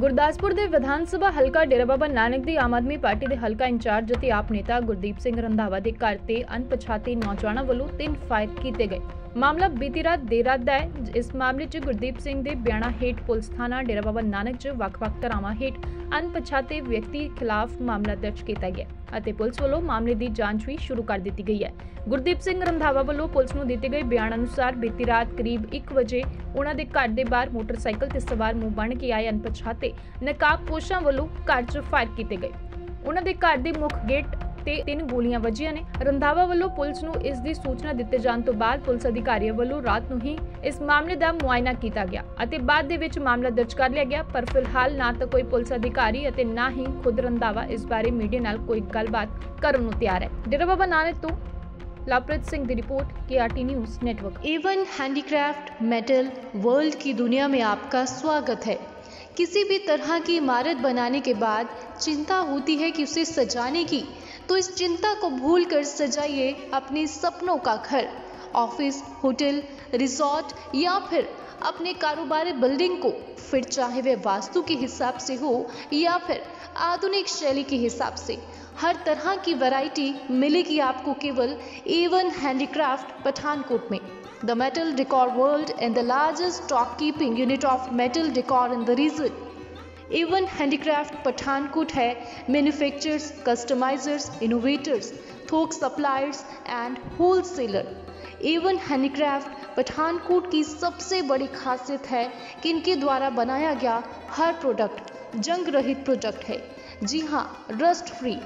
ਗੁਰਦਾਸਪੁਰ ਦੇ ਵਿਧਾਨ ਸਭਾ ਹਲਕਾ ਡੇਰਾ ਬਾਬਾ ਨਾਨਕ ਦੀ ਆਮ ਆਦਮੀ ਪਾਰਟੀ ਦੇ ਹਲਕਾ ਇੰਚਾਰਜ ਅਤੇ ਆਪ ਨੇਤਾ ਗੁਰਦੀਪ ਸਿੰਘ ਰੰਧਾਵਾ ਦੇ ਘਰ ਤੇ ਅਣਪਛਾਤੇ ਨੌਜਵਾਨਾਂ ਵੱਲੋਂ ਤਿੰਨ ਫਾਇਰ ਕੀਤੇ ਗਏ। ਮਾਮਲਾ ਬੀਤੀ ਰਾਤ ਦੇਰ ਰਾਤ ਦਾ ਹੈ ਇਸ ਮਾਮਲੇ 'ਚ ਗੁਰਦੀਪ ਸਿੰਘ ਦੇ ਬਿਆਨਾ ਹੇਠ ਪੁਲਿਸ ਥਾਣਾ, ਡੇਰਾ ਬਾਬਾ ਨਾਨਕ 'ਚ ਵੱਖ-ਵੱਖ ਧਾਰਾਵਾਂ ਹੇਠ ਅਣਪਛਾਤੇ ਵਿਅਕਤੀ ਖਿਲਾਫ ਮਾਮਲਾ ਦਰਜ ਕੀਤਾ ਗਿਆ ਅਤੇ ਪੁਲਿਸ ਵੱਲੋਂ ਮਾਮਲੇ ਦੀ ਜਾਂਚ ਵੀ ਸ਼ੁਰੂ ਕਰ ਦਿੱਤੀ ਗਈ ਹੈ। ਗੁਰਦੀਪ ਸਿੰਘ ਰੰਧਾਵਾ ਵੱਲੋਂ ਪੁਲਿਸ ਨੂੰ ਦਿੱਤੇ ਗਏ ਬਿਆਨ ਅਨੁਸਾਰ ਬੀਤੀ ਰਾਤ ਕਰੀਬ 1 ਵਜੇ ਉਹਨਾਂ ਦੇ ਘਰ ਦੇ ਬਾਹਰ ਮੋਟਰਸਾਈਕਲ ਤੇ ਸਵਾਰ ਮੂੰਹ ਬਣ ਕੇ ਆਏ ਅਣਪਛਾਤੇ ਨਕਾਬਪੋਸ਼ਾਂ ਵੱਲੋਂ ਘਰ 'ਚ ਫਾਇਰ ਕੀਤੇ ਗਏ। ਉਹਨਾਂ ਦੇ ਘਰ ਦੇ ਮੁੱਖ ਗੇਟ ਤੇ ਤਿੰਨ ਗੋਲੀਆਂ ਵੱਜੀਆਂ ਨੇ। ਰੰਧਾਵਾ ਵੱਲੋਂ ਪੁਲਿਸ ਨੂੰ ਇਸ ਦੀ ਸੂਚਨਾ ਦਿੱਤੇ ਜਾਣ ਤੋਂ ਬਾਅਦ ਪੁਲਿਸ ਅਧਿਕਾਰੀਆਂ ਵੱਲੋਂ ਰਾਤ ਨੂੰ ਹੀ ਇਸ ਮਾਮਲੇ ਦਾ ਮੁਆਇਨਾ ਕੀਤਾ ਗਿਆ ਅਤੇ ਬਾਅਦ ਦੇ ਵਿੱਚ ਮਾਮਲਾ ਦਰਜ ਕਰ ਲਿਆ ਗਿਆ, ਪਰ ਫਿਲਹਾਲ ਨਾ ਤਾਂ ਕੋਈ ਪੁਲਿਸ ਅਧਿਕਾਰੀ ਅਤੇ ਨਾ ਹੀ ਖੁਦ ਰੰਧਾਵਾ ਇਸ ਬਾਰੇ ਮੀਡੀਆ ਨਾਲ ਕੋਈ ਗੱਲਬਾਤ ਕਰਨ ਨੂੰ ਤਿਆਰ ਹੈ। ਡੇਰਾ ਬਾਬਾ ਨਾਨਕ ਤੋਂ लवप्रीत सिंह दी रिपोर्ट के news network Avon handicraft metal world की दुनिया में आपका स्वागत है। किसी भी तरह की इमारत बनाने के बाद चिंता होती है कि उसे सजाने की तो इस चिंता को भूल कर सजाइए अपने सपनों का घर, ऑफ़िस, होटल, रिसोर्ट या फिर अपने कारोबारी बिल्डिंग को। फिर चाहे वह वास्तु के हिसाब से हो या फिर आधुनिक शैली के हिसाब से, हर तरह की वैरायटी मिलेगी आपको केवल एवन हैंडीक्राफ्ट पठानकोट में। The metal decor world and the largest stock keeping unit of metal decor in the region. Avon handicraft Pathankot है मैन्युफैक्चरर्स कस्टमाइजर्स इनोवेटर्स थोक suppliers and wholesaler Avon handicraft Pathankot की सबसे बड़ी खासियत है कि इनके द्वारा बनाया गया हर प्रोडक्ट जंग रहित प्रोडक्ट है जी हाँ rust free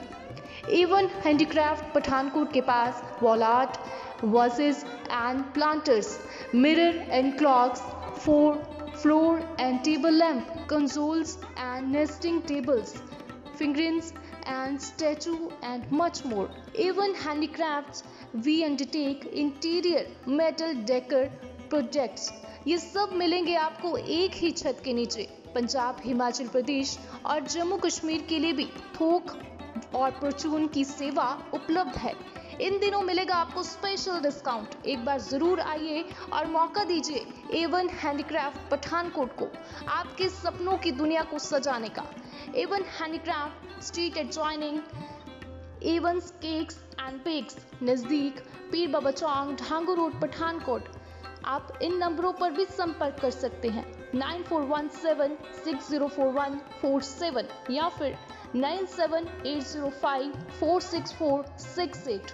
Avon handicraft Pathankot के पास wall art vases and planters, mirror and clocks for floor and table lamp consoles and nesting tables figurines and statue and much more even handicrafts we undertake interior metal decor projects ये सब मिलेंगे आपको एक ही छत के नीचे पंजाब हिमाचल प्रदेश और जम्मू कश्मीर के लिए भी थोक और परचून की सेवा उपलब्ध है इन दिनों मिलेगा आपको स्पेशल डिस्काउंट एक बार ज़रूर आइए और मौका दीजिए एवन हैंडीक्राफ्ट पठानकोट को, आपके सपनों की दुनिया को सजाने का। Avon handicraft street adjoining Avon's cakes and pecks नज़दीक पीर बाबा चौंग ढांगो रोड, पठानकोट। आप इन नंबरों पर भी संपर्क कर सकते हैं। 9417604147 या फिर 9780546468